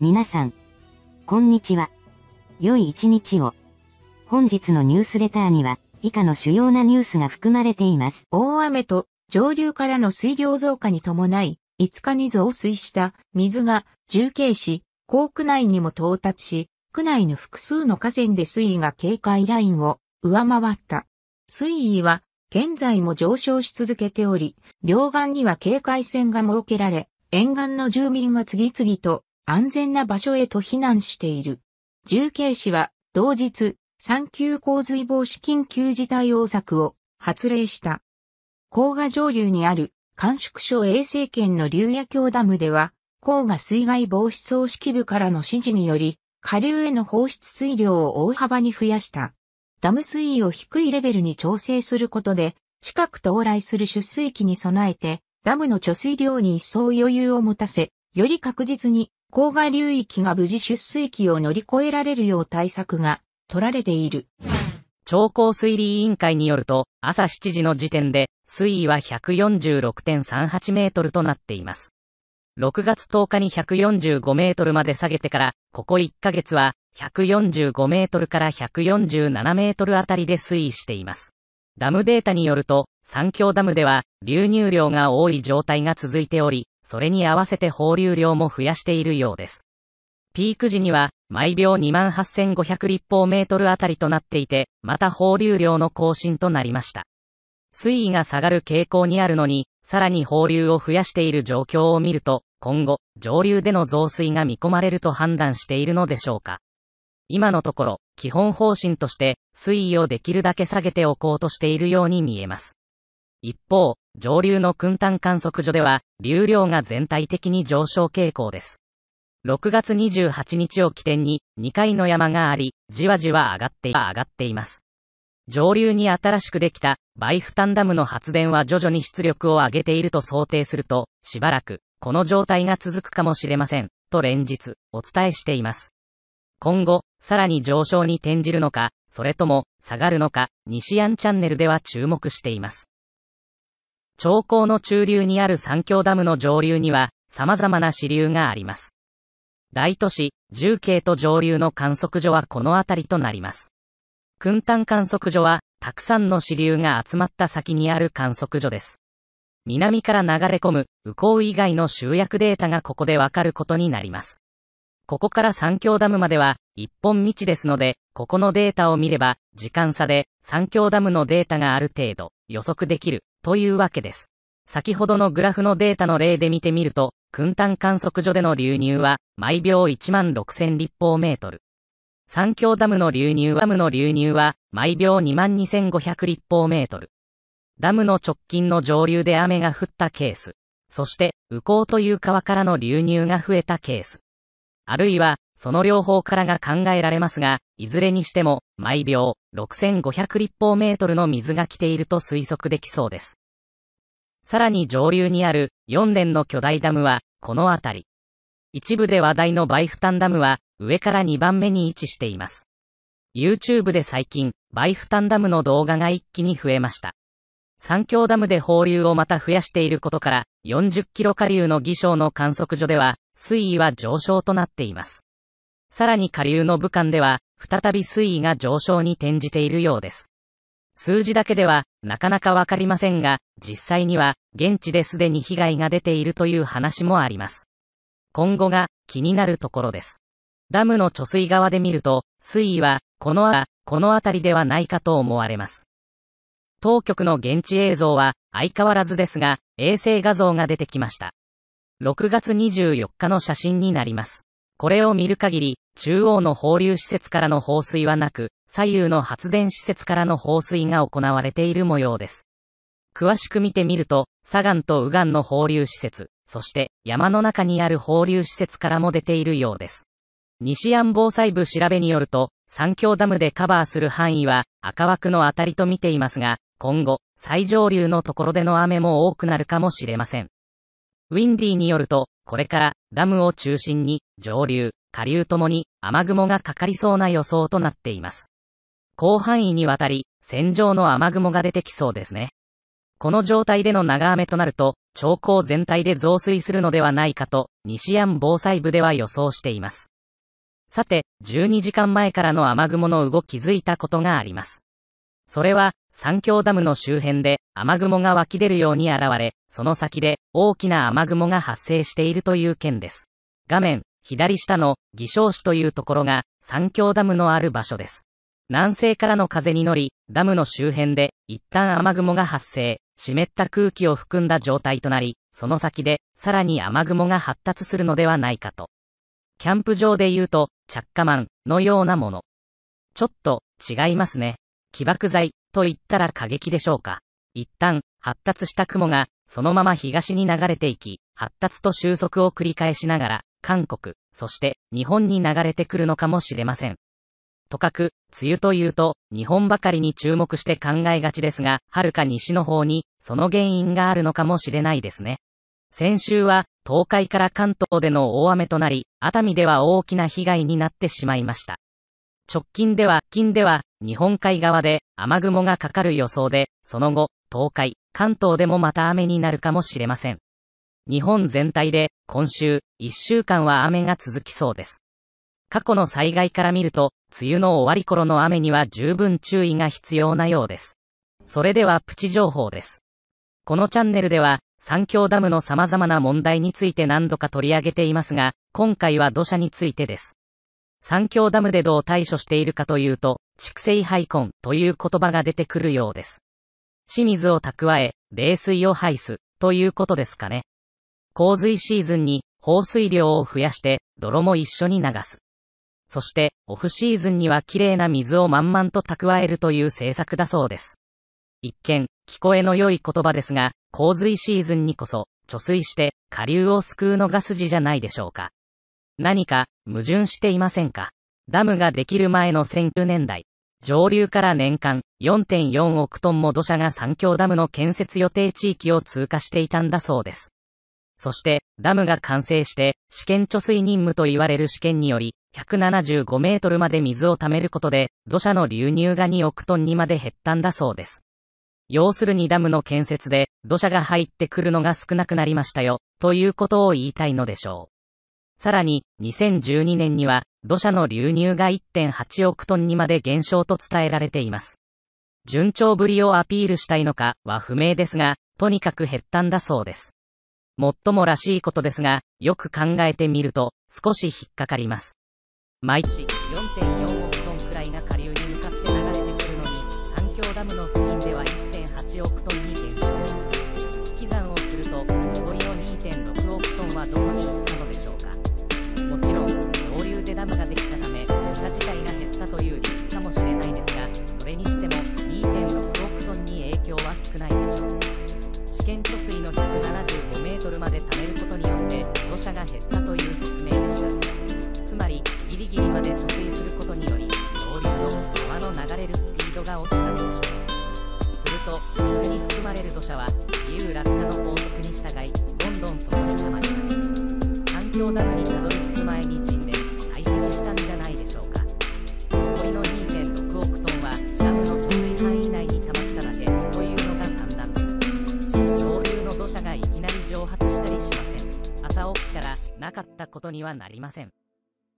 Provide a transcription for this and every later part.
皆さん、こんにちは。良い一日を。本日のニュースレターには、以下の主要なニュースが含まれています。大雨と上流からの水量増加に伴い、5日に増水した水が重慶市、港区内にも到達し、区内の複数の河川で水位が警戒ラインを上回った。水位は現在も上昇し続けており、両岸には警戒線が設けられ、沿岸の住民は次々と安全な場所へと避難している。重慶市は同日、産級洪水防止緊急事態応策を発令した。甲賀上流にある甘粛省衛生圏の竜野橋ダムでは、甲賀水害防止総指揮部からの指示により、下流への放出水量を大幅に増やした。ダム水位を低いレベルに調整することで、近く到来する出水期に備えて、ダムの貯水量に一層余裕を持たせ、より確実に郊外流域が無事出水期を乗り越えられるよう対策が取られている。超高水利委員会によると、朝7時の時点で水位は146.38メートルとなっています。6月10日に145メートルまで下げてから、ここ1ヶ月は145メートルから147メートルあたりで推移しています。ダムデータによると、三峡ダムでは流入量が多い状態が続いており、それに合わせて放流量も増やしているようです。ピーク時には毎秒28,500立方メートルあたりとなっていて、また放流量の更新となりました。水位が下がる傾向にあるのに、さらに放流を増やしている状況を見ると、今後、上流での増水が見込まれると判断しているのでしょうか。今のところ、基本方針として、水位をできるだけ下げておこうとしているように見えます。一方、上流の訓丹観測所では、流量が全体的に上昇傾向です。6月28日を起点に、2階の山があり、じわじわ上がって上がっています。上流に新しくできた、バイフタンダムの発電は徐々に出力を上げていると想定すると、しばらく、この状態が続くかもしれません、と連日、お伝えしています。今後、さらに上昇に転じるのか、それとも、下がるのか、西安チャンネルでは注目しています。長江の中流にある三峡ダムの上流には、様々な支流があります。大都市、重慶と上流の観測所はこの辺りとなります。訓丹観測所は、たくさんの支流が集まった先にある観測所です。南から流れ込む、右向以外の集約データがここでわかることになります。ここから三峡ダムまでは一本道ですので、ここのデータを見れば、時間差で三峡ダムのデータがある程度予測できるというわけです。先ほどのグラフのデータの例で見てみると、訓丹観測所での流入は毎秒1万6000立方メートル。三峡ダムの流入ダムの流入は毎秒2万2500立方メートル。ダムの直近の上流で雨が降ったケース。そして、右向という川からの流入が増えたケース。あるいは、その両方からが考えられますが、いずれにしても、毎秒、6500立方メートルの水が来ていると推測できそうです。さらに上流にある、4連の巨大ダムは、この辺り。一部で話題のバイフタンダムは、上から2番目に位置しています。YouTube で最近、バイフタンダムの動画が一気に増えました。三峡ダムで放流をまた増やしていることから、40キロ下流の偽証の観測所では、水位は上昇となっています。さらに下流の武漢では、再び水位が上昇に転じているようです。数字だけでは、なかなかわかりませんが、実際には、現地ですでに被害が出ているという話もあります。今後が、気になるところです。ダムの貯水側で見ると、水位は、このあ、この辺りではないかと思われます。当局の現地映像は、相変わらずですが、衛星画像が出てきました。6月24日の写真になります。これを見る限り、中央の放流施設からの放水はなく、左右の発電施設からの放水が行われている模様です。詳しく見てみると、左岸と右岸の放流施設、そして山の中にある放流施設からも出ているようです。西安防災部調べによると、三峡ダムでカバーする範囲は赤枠のあたりと見ていますが、今後、最上流のところでの雨も多くなるかもしれません。ウィンディによると、これからダムを中心に上流、下流ともに雨雲がかかりそうな予想となっています。広範囲にわたり、線状の雨雲が出てきそうですね。この状態での長雨となると、長江全体で増水するのではないかと、西安防災部では予想しています。さて、12時間前からの雨雲の動きづいたことがあります。それは、三峡ダムの周辺で雨雲が湧き出るように現れ、その先で大きな雨雲が発生しているという件です。画面、左下の偽証市というところが三峡ダムのある場所です。南西からの風に乗り、ダムの周辺で一旦雨雲が発生、湿った空気を含んだ状態となり、その先でさらに雨雲が発達するのではないかと。キャンプ場で言うと、着火マンのようなもの。ちょっと違いますね。起爆剤と言ったら過激でしょうか。一旦発達した雲がそのまま東に流れていき、発達と収束を繰り返しながら、韓国、そして日本に流れてくるのかもしれません。とかく、梅雨というと、日本ばかりに注目して考えがちですが、遥か西の方に、その原因があるのかもしれないですね。先週は、東海から関東での大雨となり、熱海では大きな被害になってしまいました。直近では、近では、日本海側で雨雲がかかる予想で、その後、東海、関東でもまた雨になるかもしれません。日本全体で、今週、1週間は雨が続きそうです。過去の災害から見ると、梅雨の終わり頃の雨には十分注意が必要なようです。それではプチ情報です。このチャンネルでは、三峡ダムの様々な問題について何度か取り上げていますが、今回は土砂についてです。三峡ダムでどう対処しているかというと、蓄水排根という言葉が出てくるようです。清水を蓄え、冷水を排す、ということですかね。洪水シーズンに放水量を増やして、泥も一緒に流す。そして、オフシーズンには綺麗な水を満々と蓄えるという政策だそうです。一見、聞こえの良い言葉ですが、洪水シーズンにこそ、貯水して下流を救うのが筋じゃないでしょうか。何か、矛盾していませんか？ダムができる前の19年代、上流から年間4.4億トンも土砂が三峡ダムの建設予定地域を通過していたんだそうです。そして、ダムが完成して、試験貯水任務と言われる試験により、175メートルまで水を貯めることで、土砂の流入が2億トンにまで減ったんだそうです。要するにダムの建設で、土砂が入ってくるのが少なくなりましたよ、ということを言いたいのでしょう。さらに、2012年には、土砂の流入が1.8億トンにまで減少と伝えられています。順調ぶりをアピールしたいのかは不明ですが、とにかく減ったんだそうです。もっともらしいことですが、よく考えてみると、少し引っかかります。毎日4.4貯水の175メートルまで貯めることによって、土砂が減ったという説明でした。つまり、ギリギリまで貯水することにより、上流の川の流れるスピードが落ちたのでしょう。すると、水に含まれる土砂は、自由落下の法則に従い、どんどんそこに溜まります。環境ダムにたどり着く前にことにはなりません。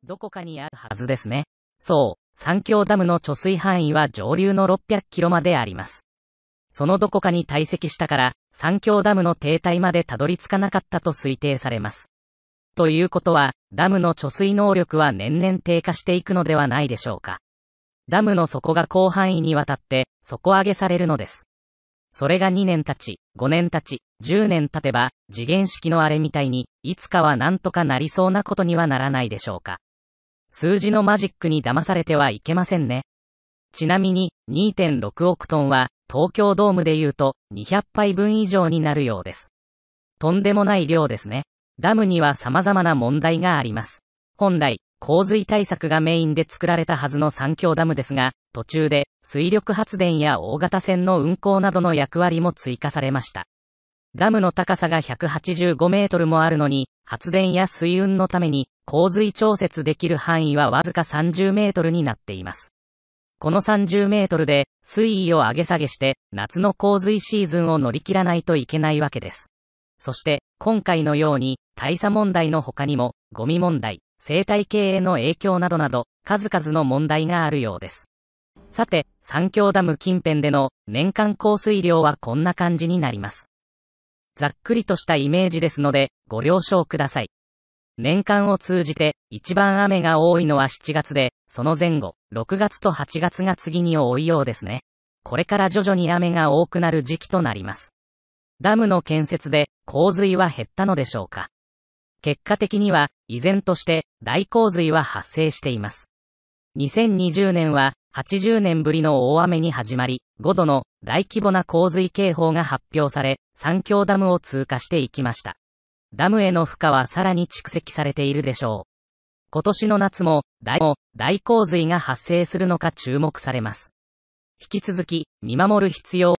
どこかにあるはずですね。そう、三峡ダムの貯水範囲は上流の600キロまであります。そのどこかに堆積したから、三峡ダムの停滞までたどり着かなかったと推定されます。ということは、ダムの貯水能力は年々低下していくのではないでしょうか。ダムの底が広範囲にわたって、底上げされるのです。それが2年経ち、5年経ち、10年経てば、次元式のあれみたいに、いつかはなんとかなりそうなことにはならないでしょうか。数字のマジックに騙されてはいけませんね。ちなみに、2.6億トンは、東京ドームで言うと、200杯分以上になるようです。とんでもない量ですね。ダムには様々な問題があります。本来、洪水対策がメインで作られたはずの三峡ダムですが、途中で水力発電や大型船の運航などの役割も追加されました。ダムの高さが185メートルもあるのに、発電や水運のために洪水調節できる範囲はわずか30メートルになっています。この30メートルで水位を上げ下げして夏の洪水シーズンを乗り切らないといけないわけです。そして今回のように大差問題の他にもゴミ問題、生態系への影響などなど数々の問題があるようです。さて、三峡ダム近辺での年間降水量はこんな感じになります。ざっくりとしたイメージですのでご了承ください。年間を通じて一番雨が多いのは7月で、その前後、6月と8月が次に多いようですね。これから徐々に雨が多くなる時期となります。ダムの建設で洪水は減ったのでしょうか結果的には、依然として大洪水は発生しています。2020年は80年ぶりの大雨に始まり、5度の大規模な洪水警報が発表され、三峡ダムを通過していきました。ダムへの負荷はさらに蓄積されているでしょう。今年の夏も大も大洪水が発生するのか注目されます。引き続き見守る必要